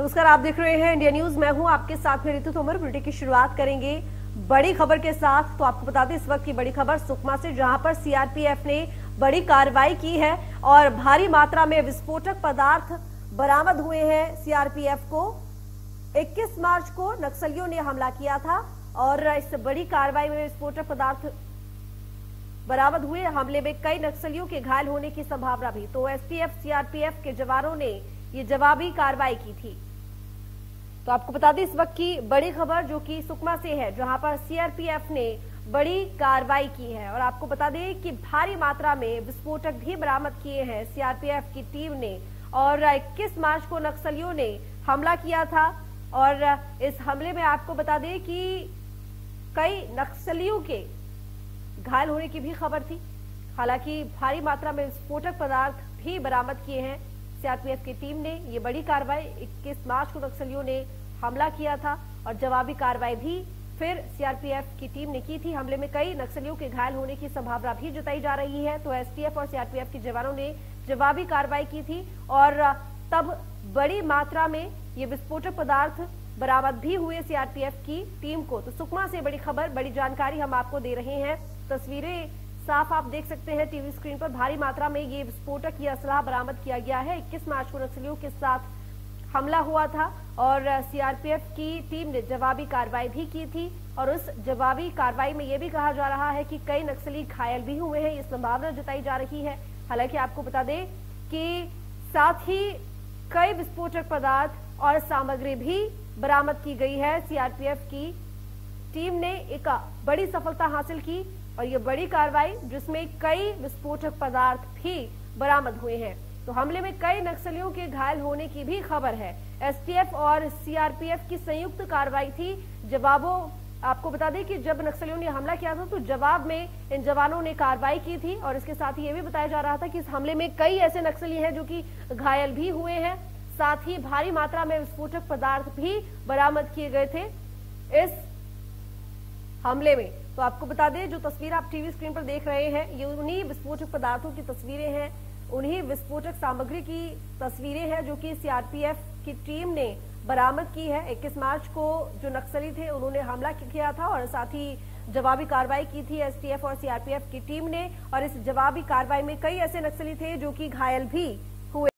नमस्कार, आप देख रहे हैं इंडिया न्यूज़। मैं हूँ आपके साथ में ऋतु तोमर। बुलेटिन की शुरुआत करेंगे बड़ी खबर के साथ। तो आपको बता दें, इस वक्त की बड़ी खबर सुकमा से, जहाँ पर सीआरपीएफ ने बड़ी कार्रवाई की है और भारी मात्रा में विस्फोटक पदार्थ बरामद हुए हैं सीआरपीएफ को। 21 मार्च को नक्सलियों ने हमला किया था और इस बड़ी कार्रवाई में विस्फोटक पदार्थ बरामद हुए। हमले में कई नक्सलियों के घायल होने की संभावना भी। तो एसटीएफ सीआरपीएफ के जवानों ने ये जवाबी कार्रवाई की थी। तो आपको बता दें इस वक्त की बड़ी खबर जो कि सुकमा से है, जहाँ पर सीआरपीएफ ने बड़ी कार्रवाई की है। और आपको बता दें कि भारी मात्रा में विस्फोटक भी बरामद किए हैं सीआरपीएफ की टीम ने। और 21 मार्च को नक्सलियों ने हमला किया था। और इस हमले में आपको बता दें कि कई नक्सलियों के घायल होने की भी खबर थी। हालाँकि भारी मात्रा में विस्फोटक पदार्थ भी बरामद किए हैं। सीआरपीएफ की टीम ने ये बड़ी कार्रवाई 21 मार्च को नक्सलियों ने हमला किया था और जवाबी कार्रवाई भी फिर सीआरपीएफ की टीम ने की थी। हमले में कई नक्सलियों के घायल होने की संभावना भी जताई जा रही है। तो एसटीएफ और सीआरपीएफ के जवानों ने जवाबी कार्रवाई की थी और तब बड़ी मात्रा में ये विस्फोटक पदार्थ बरामद भी हुए सीआरपीएफ की टीम को। तो सुकमा से बड़ी खबर, बड़ी जानकारी हम आपको दे रहे हैं। तस्वीरें साफ़ आप देख सकते हैं, टीवी स्क्रीन पर भारी मात्रा में ये विस्फोटक, ये असलाह बरामद किया गया है। 21 मार्च को नक्सलियों के साथ हमला हुआ था और सीआरपीएफ की टीम ने जवाबी कार्रवाई भी की थी और उस जवाबी कार्रवाई में ये भी कहा जा रहा है कि कई नक्सली घायल भी हुए हैं। ये संभावना जताई जा रही है। हालाँकि आपको बता दें कि साथ ही कई विस्फोटक पदार्थ और सामग्री भी बरामद की गई है। सीआरपीएफ की टीम ने एक बड़ी सफलता हासिल की और ये बड़ी कार्रवाई, जिसमें कई विस्फोटक पदार्थ भी बरामद हुए हैं। तो हमले में कई नक्सलियों के घायल होने की भी खबर है। एसटीएफ और सीआरपीएफ की संयुक्त कार्रवाई थी। जवाबों, आपको बता दें कि जब नक्सलियों ने हमला किया था तो जवाब में इन जवानों ने कार्रवाई की थी और इसके साथ ही ये भी बताया जा रहा था कि इस हमले में कई ऐसे नक्सली हैं जो कि घायल भी हुए हैं। साथ ही भारी मात्रा में विस्फोटक पदार्थ भी बरामद किए गए थे। इस हमले में। तो आपको बता दें, जो तस्वीर आप टीवी स्क्रीन पर देख रहे हैं, ये उन्हीं विस्फोटक पदार्थों की तस्वीरें हैं। उन्हीं विस्फोटक सामग्री की तस्वीरें हैं जो कि सीआरपीएफ की टीम ने बरामद की है। 21 मार्च को जो नक्सली थे, उन्होंने हमला किया था और साथ ही जवाबी कार्रवाई की थी एसटीएफ और सीआरपीएफ की टीम ने। और इस जवाबी कार्रवाई में कई ऐसे नक्सली थे जो कि घायल भी